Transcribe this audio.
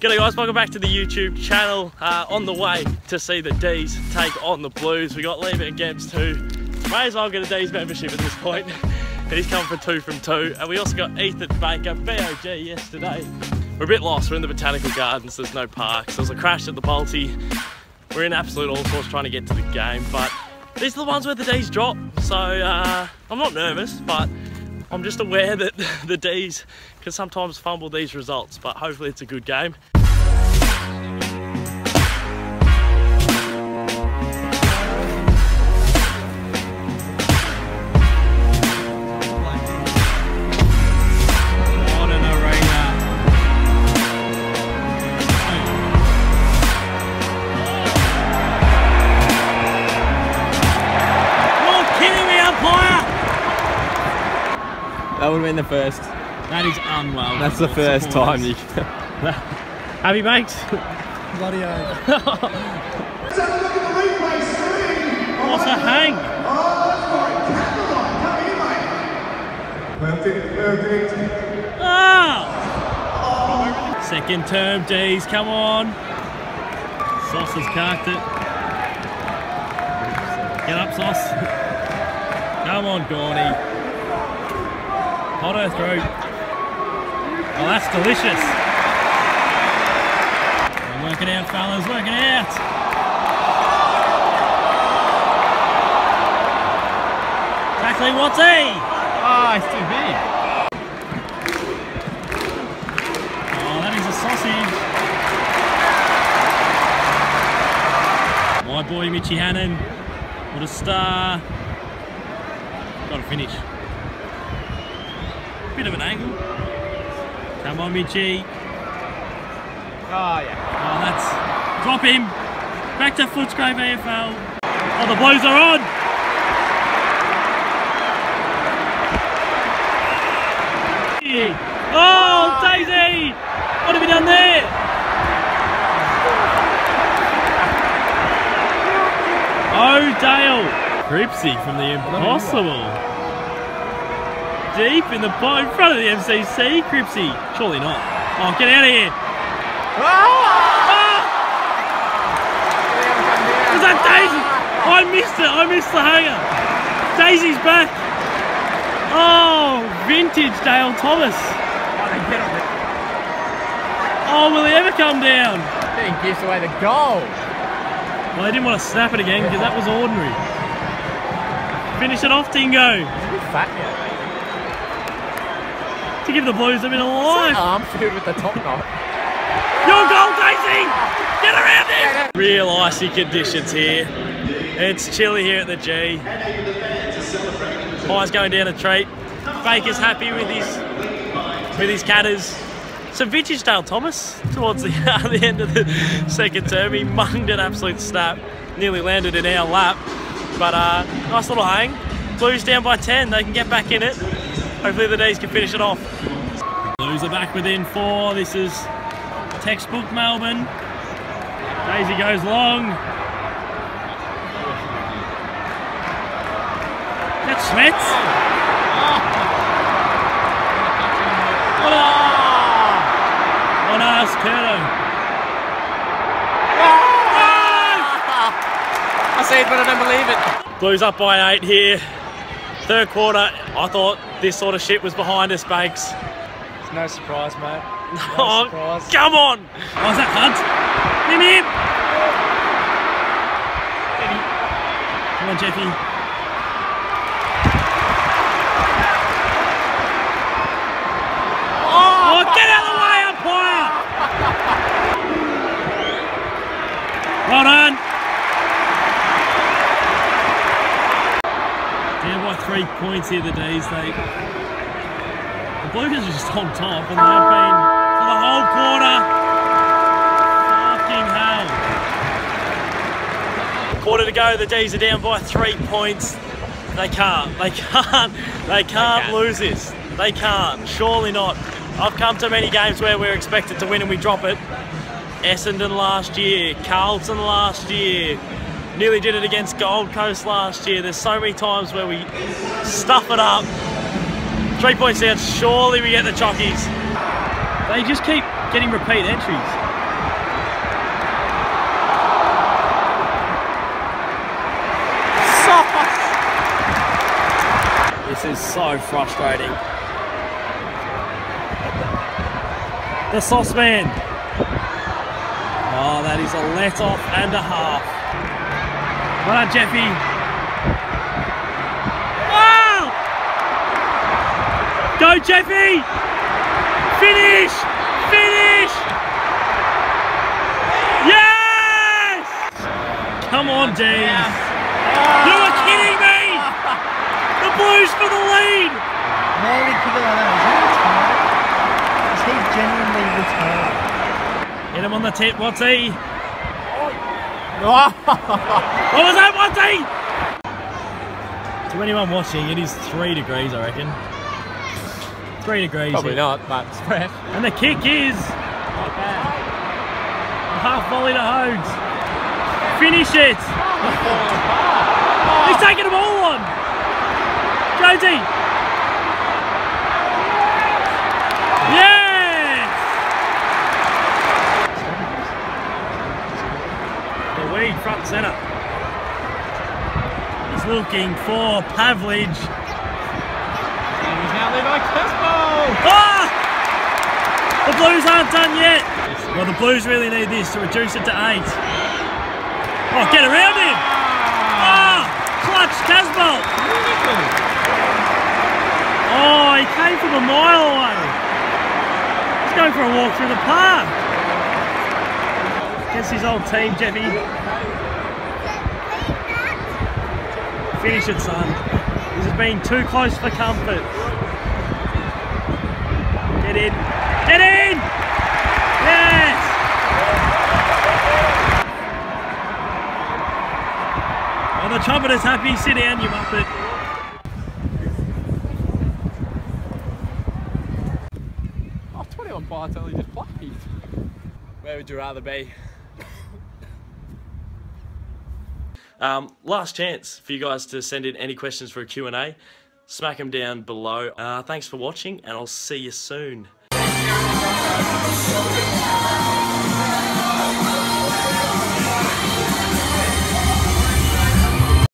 G'day guys, welcome back to the YouTube channel. Uh, on the way to see the D's take on the Blues. We got and Gebs too. May as well get a D's membership at this point. He's come for two from two. And we also got Ethan Baker, BOG yesterday. We're a bit lost, we're in the Botanical Gardens, there's no parks. There was a crash at the Balti. We're in absolute all sorts trying to get to the game, but these are the ones where the D's drop. So uh, I'm not nervous, but I'm just aware that the D's can sometimes fumble these results, but hopefully it's a good game. That would have been the first. That is unwell. That's the first time you. Happy mates? Bloody oath. what a hang? Ah! Second term D's, come on. Sauce has carked it. Get up, Sauce. Come on, Gordy. Potter through. Oh, that's delicious. Work it out, fellas, work it out. Tackling Watty. Oh, ah, it's too big. Oh, that is a sausage. My boy Mitchy Hannan. What a star. Got to finish. Bit of an angle. Come on, Mitchy. Oh, ah, yeah. Oh, that's. Drop him. Back to Footscrape AFL. Oh, the Blues are on. Oh, ah. Daisy! What have you done there? Oh, Dale. Cripsy from the Impossible. Deep in the pot in front of the MCC, Cripsy. Surely not. Oh, get out of here. Ah! Was that Daisy? I missed it. I missed the hanger. Daisy's back. Oh, vintage Dale Thomas. Oh, will he ever come down? He gives away the goal. Well, I didn't want to snap it again because that was ordinary. Finish it off, Tingo. He's a bit fat now. To give the Blues a bit of life. Arm filled with the top knot. Your goal, Daisy! Get around him! Real icy conditions here. It's chilly here at the G. Pies going down a treat. Baker's happy with his with his catters. Some vintage Dale Thomas towards the, the end of the second term. He munged an absolute snap. Nearly landed in our lap. But uh, nice little hang. Blues down by 10. They can get back in it. Hopefully the D's can finish it off. Blues are back within four. This is textbook Melbourne. Daisy goes long. That's. Oh, that's I see it, but I don't believe it. Blues up by eight here. Third quarter, I thought this sort of shit was behind us, Banks. No surprise, mate. Oh, surprise. come on! Oh, is that Hunt? Him, him! Come on, Jeffy. Oh, oh. get out the way, umpire! Well done. Down by three points here, the D's. They the Blues are just on top, and they have been for the whole quarter. Fucking hell. Quarter to go, the D's are down by three points. They can't, they can't, they can't can. lose this. They can't, surely not. I've come to many games where we're expected to win and we drop it. Essendon last year, Carlton last year, nearly did it against Gold Coast last year. There's so many times where we stuff it up. Three points out, surely we get the chockies. They just keep getting repeat entries. This is so frustrating. The sauce man. Oh, that is a let off and a half. Well done, Jeffy. Go, Jeffy! Finish! Finish! Yes! Come on, Dean. You are kidding me! The Blues for the lead! Man, he kick it like that. Is he? Is he genuinely retired? Hit him on the tip, what's he? Oh. What was that, he? To anyone watching, it is three degrees, I reckon. Three degrees. Probably here. not, but it's fresh. And the kick is Not bad. half volley to Hodes. Finish it. He's taking them all on. Jonesy. Yes. The weed front centre. He's looking for Pavlich. He's now led by Crespo. Ah! The Blues aren't done yet. Well, the Blues really need this to reduce it to eight. Oh, get around him! Ah! Clutch Casboult! Oh, he came from a mile away. He's going for a walk through the park. Guess his old team, Jeffy. Finish it, son. This has been too close for comfort. Get in. Get in! Yes! Well, the trumpeter's happy. Sit down, you muppet. Oh, 21 pints only just played. Where would you rather be? Um, last chance for you guys to send in any questions for a Q&A. Smack them down below. Uh, thanks for watching, and I'll see you soon love, show me love.